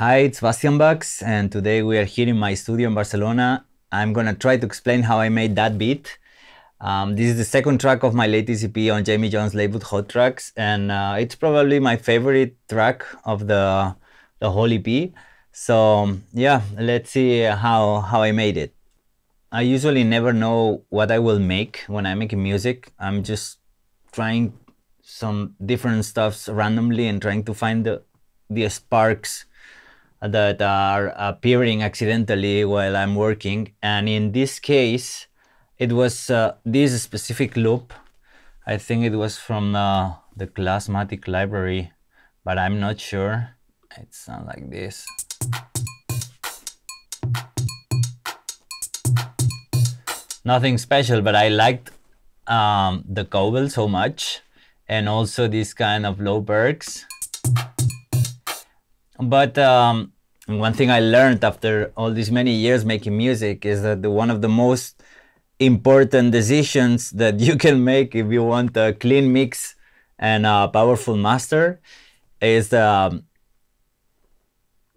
Hi, it's Bastian Bux, and today we are here in my studio in Barcelona. I'm gonna try to explain how I made that beat. Um, this is the second track of my latest EP on Jamie Jones' label Hottrax, and uh, it's probably my favorite track of the the whole EP. So yeah, let's see how how I made it. I usually never know what I will make when I'm making music. I'm just trying some different stuffs randomly and trying to find the the sparks that are appearing accidentally while I'm working. And in this case, it was uh, this specific loop. I think it was from uh, the Classmatic library, but I'm not sure. It sounds like this. Nothing special, but I liked um, the cowbell so much and also this kind of low perks. But um, one thing I learned after all these many years making music is that the, one of the most important decisions that you can make if you want a clean mix and a powerful master is um,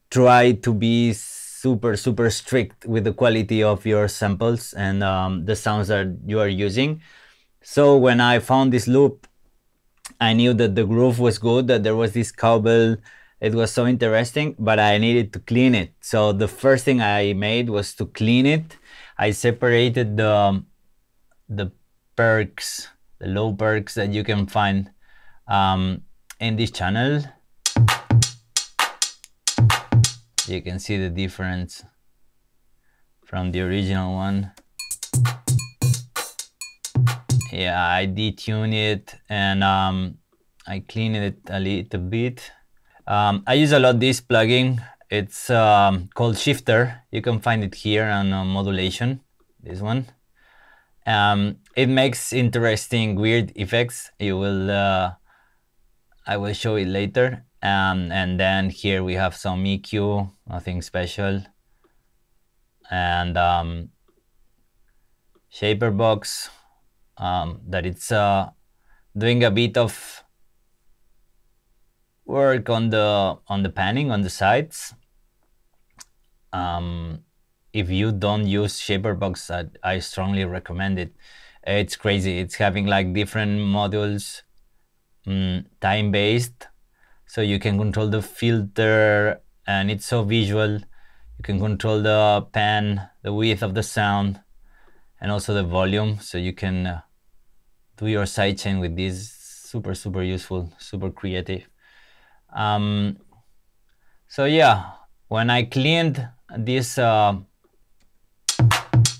try to be super super strict with the quality of your samples and um, the sounds that you are using. So when I found this loop, I knew that the groove was good, that there was this cowbell it was so interesting, but I needed to clean it. So the first thing I made was to clean it. I separated the, the perks, the low perks that you can find um, in this channel. You can see the difference from the original one. Yeah, I detune it and um, I clean it a little bit. Um, I use a lot this plugin. It's um, called Shifter. You can find it here on uh, modulation, this one. Um, it makes interesting, weird effects. You will, uh, I will show it later. Um, and then here we have some EQ, nothing special. And um, Shaper box um, that it's uh, doing a bit of work on the on the panning on the sides. Um, if you don't use Shaperbox, I, I strongly recommend it. It's crazy. It's having like different modules, um, time based, so you can control the filter, and it's so visual. You can control the pan, the width of the sound, and also the volume. So you can uh, do your sidechain with this. Super, super useful, super creative. Um, so yeah, when I cleaned this uh,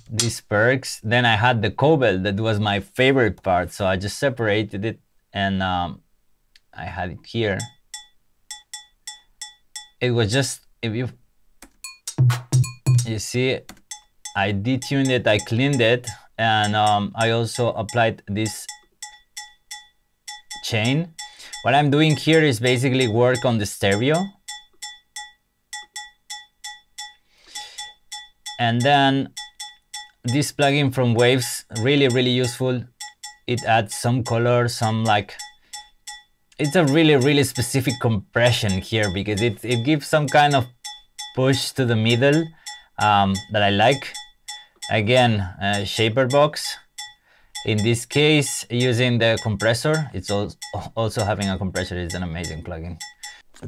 these perks, then I had the cowbell that was my favorite part. So I just separated it and um, I had it here. It was just, if you, you see, I detuned it, I cleaned it, and um, I also applied this chain what I'm doing here is basically work on the stereo. And then this plugin from Waves, really, really useful. It adds some color, some like, it's a really, really specific compression here because it, it gives some kind of push to the middle um, that I like. Again, uh, Shaper box. In this case, using the compressor, it's also having a compressor is an amazing plugin.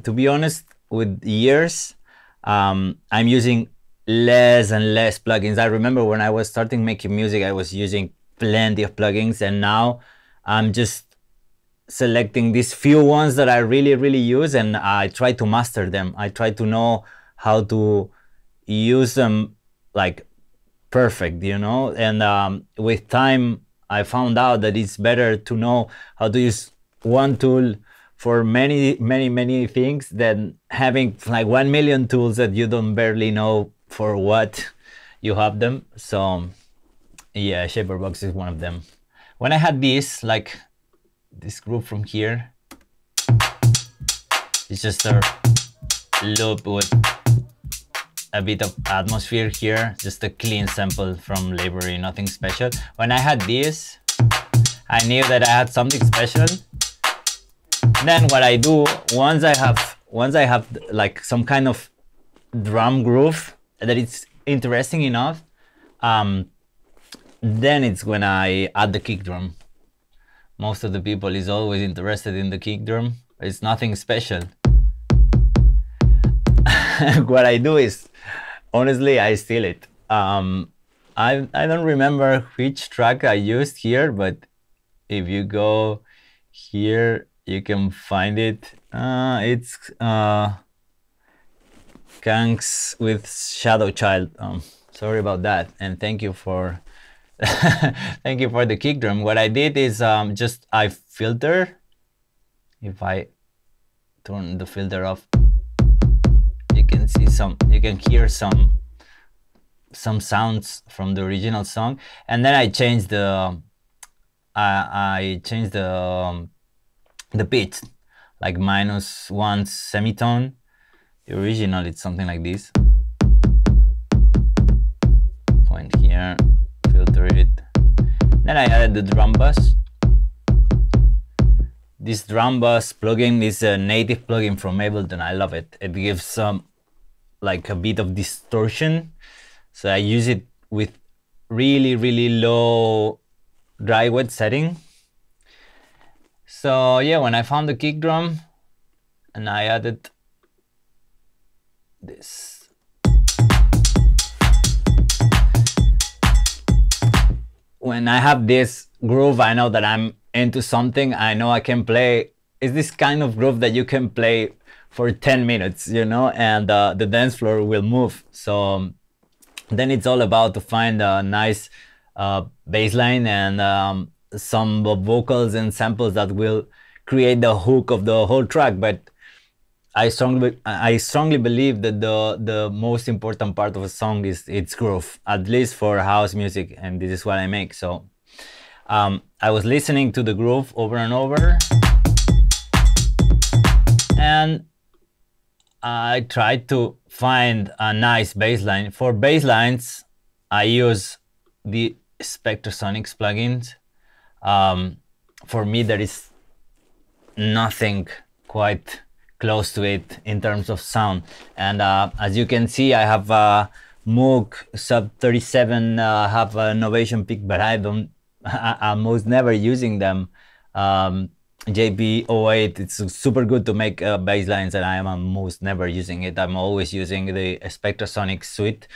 To be honest, with years, um, I'm using less and less plugins. I remember when I was starting making music, I was using plenty of plugins and now I'm just selecting these few ones that I really, really use and I try to master them. I try to know how to use them like perfect, you know, and um, with time, I found out that it's better to know how to use one tool for many, many, many things than having like 1 million tools that you don't barely know for what you have them. So yeah, Shaperbox is one of them. When I had this, like this group from here, it's just a loop with a bit of atmosphere here, just a clean sample from library, nothing special. When I had this, I knew that I had something special. Then what I do, once I have, once I have like some kind of drum groove that it's interesting enough, um, then it's when I add the kick drum. Most of the people is always interested in the kick drum. It's nothing special. what I do is, honestly, I steal it. Um, I, I don't remember which track I used here, but if you go here, you can find it. Uh, it's uh, Kanks with Shadow Child. Um, sorry about that, and thank you for thank you for the kick drum. What I did is um, just I filter. If I turn the filter off, you can see some. You can hear some some sounds from the original song, and then I changed the. I I changed the um, the pitch, like minus one semitone the original it's something like this. Point here, filter it. Then I added the drum bus. This drum bus plugin is a native plugin from Ableton. I love it. It gives some like a bit of distortion. So I use it with really, really low dry wet setting. So yeah, when I found the kick drum and I added this. When I have this groove, I know that I'm into something. I know I can play. It's this kind of groove that you can play for 10 minutes, you know, and uh, the dance floor will move. So um, then it's all about to find a nice uh, bass line and um, some vocals and samples that will create the hook of the whole track. But I strongly I strongly believe that the the most important part of a song is its groove, at least for house music, and this is what I make. So um, I was listening to the groove over and over, and I try to find a nice baseline. For baselines, I use the Spectrasonics plugins. Um, for me, there is nothing quite close to it in terms of sound. And uh, as you can see, I have a Moog Sub 37, uh, have a Novation Peak, but I don't, I, am almost never using them. Um, JP08, it's super good to make uh, bass lines and I am almost never using it. I'm always using the Spectrasonic suite.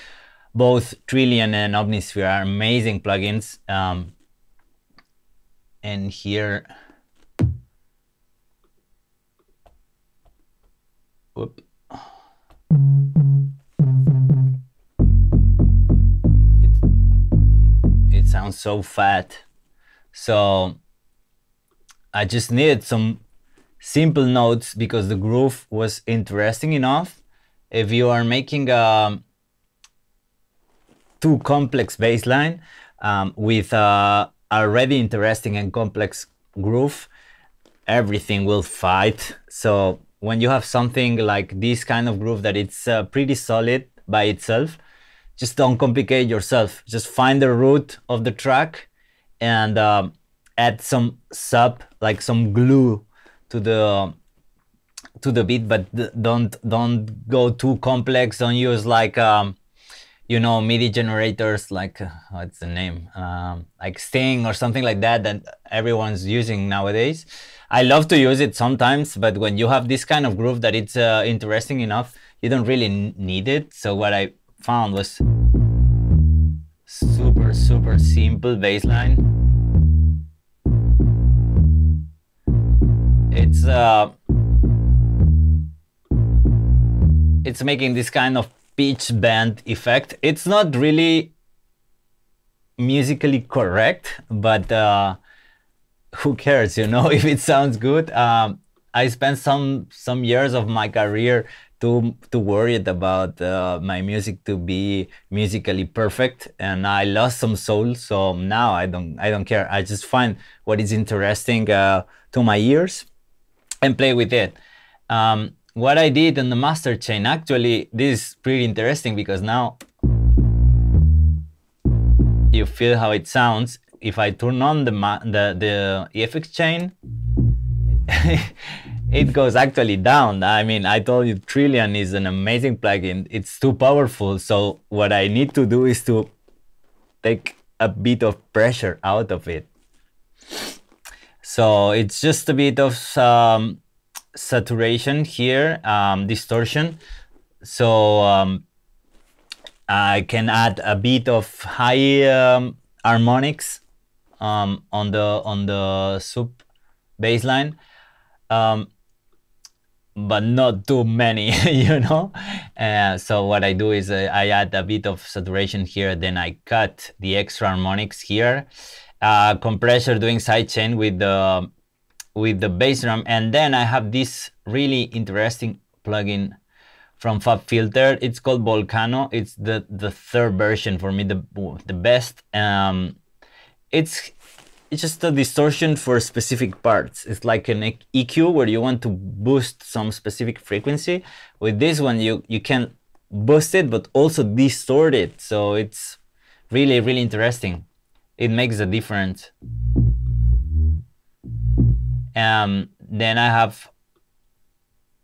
Both Trilian and Omnisphere are amazing plugins. Um, and here, Whoop. It, it sounds so fat. So I just needed some simple notes because the groove was interesting enough. If you are making a too complex bass line um, with a already interesting and complex groove, everything will fight. So when you have something like this kind of groove that it's uh, pretty solid by itself, just don't complicate yourself. Just find the root of the track and um, add some sub, like some glue to the to the beat, but don't don't go too complex. Don't use like um, you know MIDI generators like uh, what's the name um, like Sting or something like that that everyone's using nowadays. I love to use it sometimes, but when you have this kind of groove that it's uh, interesting enough, you don't really need it. So what I found was super, super simple bass line. It's uh, it's making this kind of pitch bend effect. It's not really musically correct, but uh, who cares, you know, if it sounds good. Um, I spent some some years of my career too too worried about uh, my music to be musically perfect, and I lost some soul. So now I don't I don't care. I just find what is interesting uh, to my ears and play with it. Um, what I did on the master chain, actually, this is pretty interesting because now you feel how it sounds if I turn on the the the EFX chain, it goes actually down. I mean, I told you Trilian is an amazing plugin. It's too powerful. So what I need to do is to take a bit of pressure out of it. So it's just a bit of um, saturation here, um, distortion. So um, I can add a bit of high um, harmonics um, on the on the sub bassline. Um, but not too many, you know. Uh, so what I do is uh, I add a bit of saturation here, then I cut the extra harmonics here, uh, compressor doing sidechain with the with the bass drum, and then I have this really interesting plugin from FabFilter. It's called Volcano. It's the the third version for me, the the best. Um, it's it's just a distortion for specific parts. It's like an EQ where you want to boost some specific frequency. With this one, you, you can boost it, but also distort it. So it's really, really interesting. It makes a difference. Um, then I have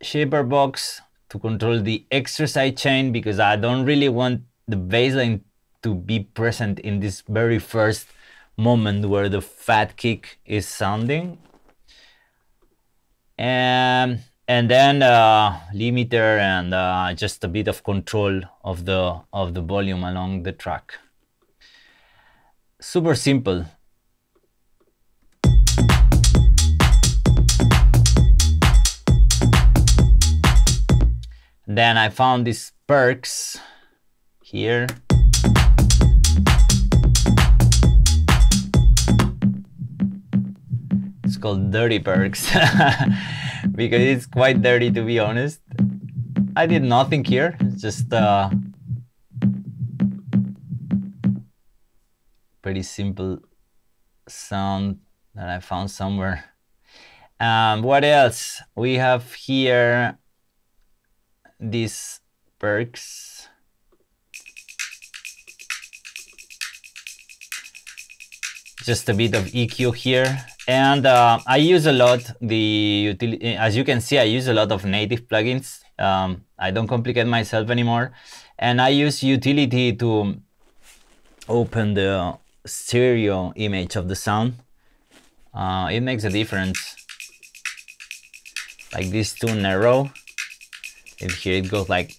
shaper box to control the extra side chain because I don't really want the bassline to be present in this very first moment where the fat kick is sounding. And, and then uh, limiter and uh, just a bit of control of the, of the volume along the track. Super simple. Then I found these perks here. It's called Dirty Perks because it's quite dirty to be honest. I did nothing here, just uh, pretty simple sound that I found somewhere. Um, what else? We have here these perks. Just a bit of EQ here and uh, I use a lot the utility, as you can see, I use a lot of native plugins. Um, I don't complicate myself anymore. And I use utility to open the stereo image of the sound. Uh, it makes a difference. Like this too narrow. If here it goes like,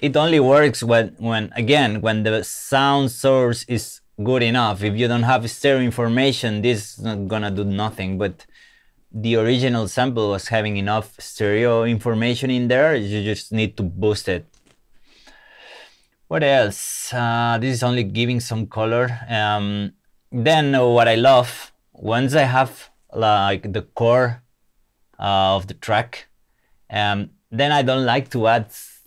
it only works when, when again, when the sound source is good enough. If you don't have stereo information, this is not gonna do nothing. But the original sample was having enough stereo information in there. You just need to boost it. What else? Uh, this is only giving some color. Um, then what I love, once I have like the core uh, of the track, um, then I don't like to add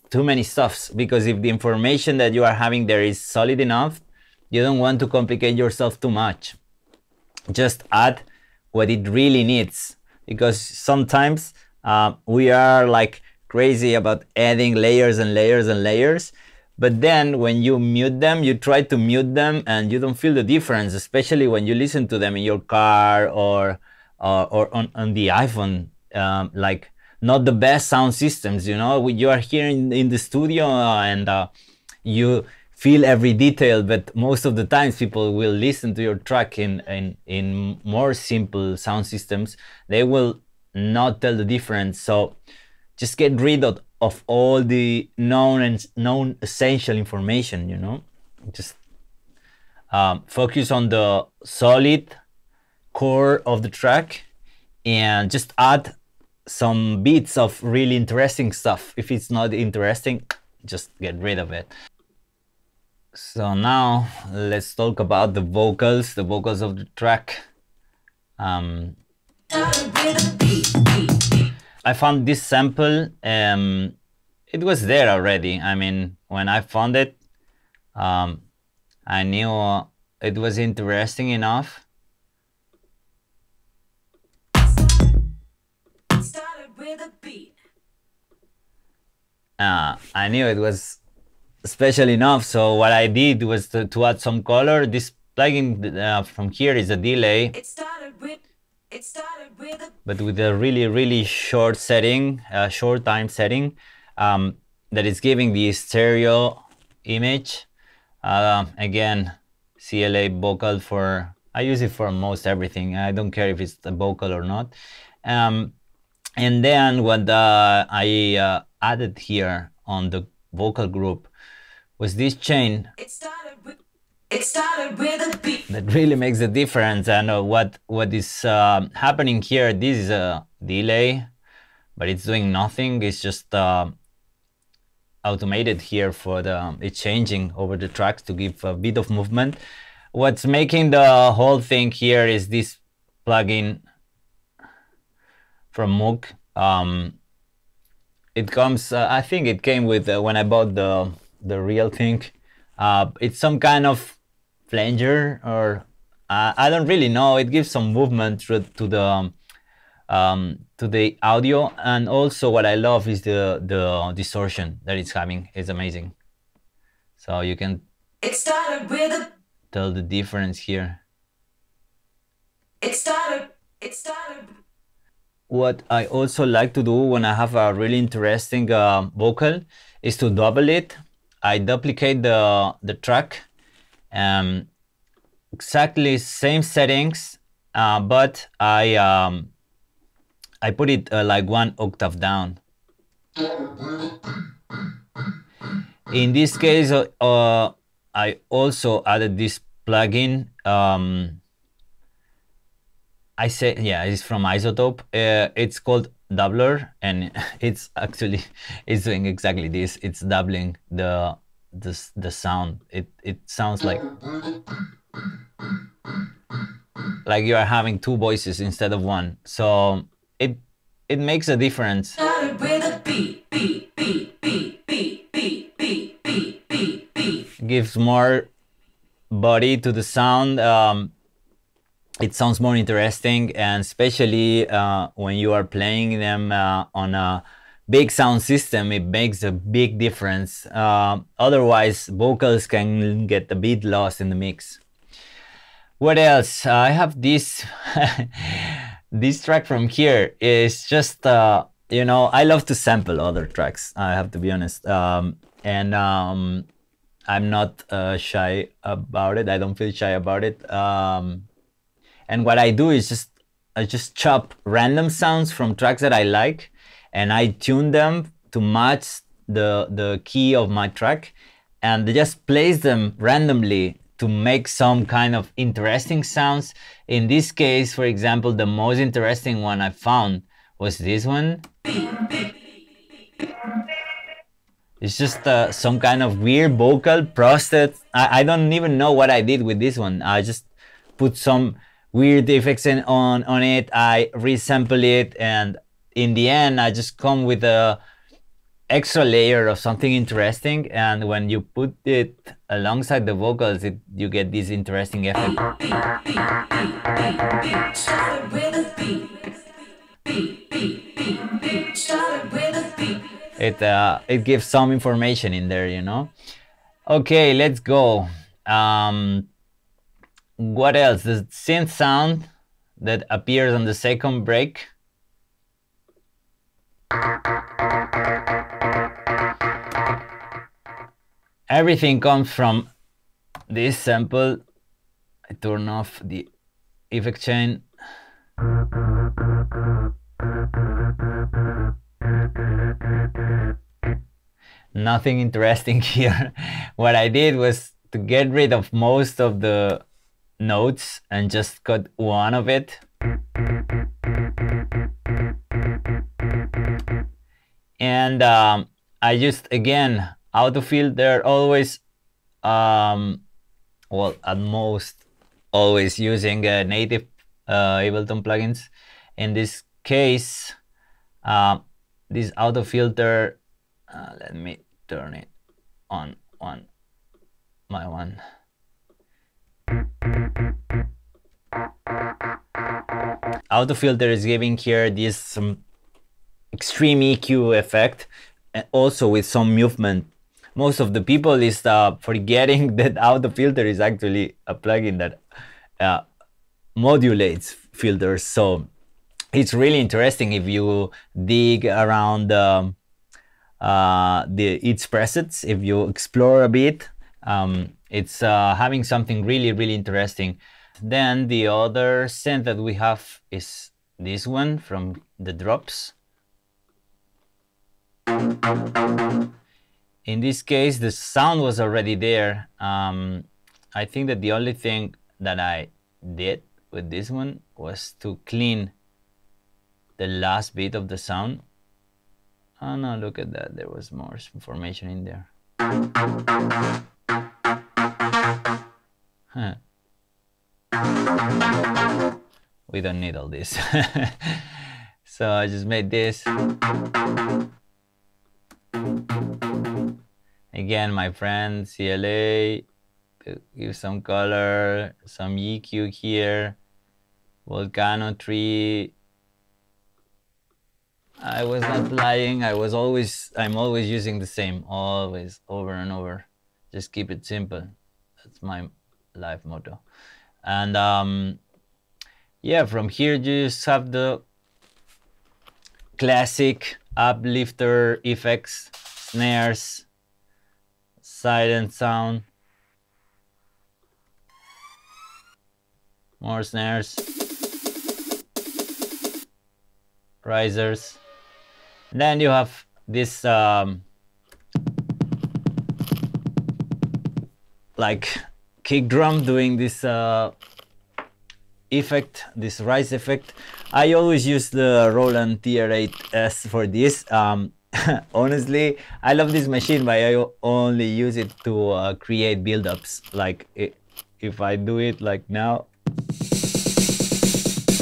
too many stuffs because if the information that you are having there is solid enough, you don't want to complicate yourself too much. Just add what it really needs because sometimes uh, we are like crazy about adding layers and layers and layers. But then when you mute them, you try to mute them and you don't feel the difference, especially when you listen to them in your car or, uh, or on, on the iPhone. Um, like not the best sound systems, you know, you are here in, in the studio and uh, you feel every detail, but most of the times people will listen to your track in, in, in more simple sound systems. They will not tell the difference. So just get rid of, of all the known and known essential information, you know, just um, focus on the solid core of the track and just add some bits of really interesting stuff. If it's not interesting, just get rid of it. So now let's talk about the vocals, the vocals of the track. Um, I found this sample, um, it was there already. I mean, when I found it, um, I knew it was interesting enough. Uh, I knew it was special enough. So what I did was to, to add some color. This plugin uh, from here is a delay. But with a really, really short setting, a short time setting, um, that is giving the stereo image. Uh, again, CLA vocal for, I use it for most everything. I don't care if it's a vocal or not. Um, and then what uh, I uh, added here on the vocal group was this chain. It started with, a beat. That really makes a difference. And uh, what what is uh, happening here? This is a delay, but it's doing nothing. It's just uh, automated here for the um, it's changing over the tracks to give a bit of movement. What's making the whole thing here is this plugin from Moog. Um, it comes, uh, I think it came with uh, when I bought the the real thing. Uh, it's some kind of flanger or uh, I don't really know. It gives some movement to, the um, um, to the audio, and also what I love is the the distortion that it's having. It's amazing. So you can it started with a... tell the difference here. It started. It started what I also like to do when I have a really interesting uh, vocal is to double it. I duplicate the, the track, um, exactly same settings, uh, but I, um, I put it uh, like one octave down. In this case, uh, I also added this plugin um, I say, yeah, it's from iZotope. Uh, it's called Doubler, and it's actually it's doing exactly this. It's doubling the the the sound. It it sounds like like you are having two voices instead of one. So it it makes a difference. Gives more body to the sound. Um, it sounds more interesting and especially uh, when you are playing them uh, on a big sound system it makes a big difference. Uh, otherwise vocals can get a bit lost in the mix. What else? I have this this track from here. Is just uh, you know i love to sample other tracks i have to be honest. Um, and um, i'm not uh, shy about it. I don't feel shy about it. Um, and what I do is just I just chop random sounds from tracks that I like and I tune them to match the the key of my track and just place them randomly to make some kind of interesting sounds. In this case, for example, the most interesting one I found was this one. It's just uh, some kind of weird vocal prosthetic. I, I don't even know what I did with this one. I just put some weird effects in, on on it. I resample it, and in the end, I just come with a extra layer of something interesting. And when you put it alongside the vocals, it you get this interesting effect. It uh, it gives some information in there, you know. Okay, let's go. Um, what else? The synth sound that appears on the second break. Everything comes from this sample. I turn off the effect chain. Nothing interesting here. what I did was to get rid of most of the notes and just cut one of it. And um, I just, again, auto filter always, um, well, at most, always using uh, native uh, Ableton plugins. In this case, uh, this auto filter, let me turn it on one my one. Auto filter is giving here this um, extreme EQ effect and also with some movement. Most of the people is uh, forgetting that auto filter is actually a plugin that uh, modulates filters. So it's really interesting if you dig around um, uh, the its presets, if you explore a bit. Um, it's uh, having something really, really interesting. Then the other synth that we have is this one from the drops. In this case, the sound was already there. Um, I think that the only thing that I did with this one was to clean the last bit of the sound. Oh no, look at that. There was more information in there. Huh. We don't need all this. so I just made this. Again, my friend CLA, give some color, some EQ here, Volcano three. I was not lying. I was always, I'm always using the same, always, over and over. Just keep it simple. That's my life motto. And um, yeah, from here you just have the classic uplifter effects, snares, silent sound, more snares, risers. Then you have this um, like kick drum doing this uh, effect, this rise effect. I always use the Roland TR8S for this. Um, honestly, I love this machine, but I only use it to uh, create build-ups. Like if I do it like now,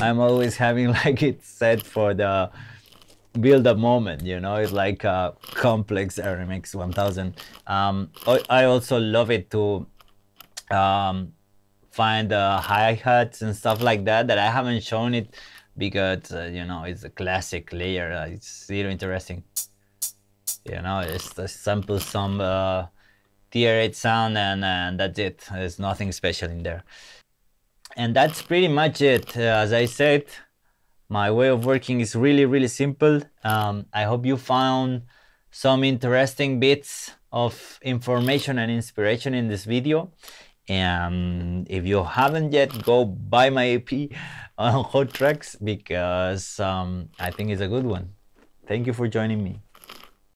I'm always having like it set for the build-up moment, you know, it's like a complex RMX 1000. Um, I also love it to um, find the hi-hats and stuff like that that I haven't shown it because uh, you know it's a classic layer. Uh, it's really interesting. You know a sample some uh, TR8 sound and, and that's it. There's nothing special in there. And that's pretty much it. Uh, as I said my way of working is really really simple. Um, I hope you found some interesting bits of information and inspiration in this video and if you haven't yet, go buy my EP on Hottrax because um, I think it's a good one. Thank you for joining me.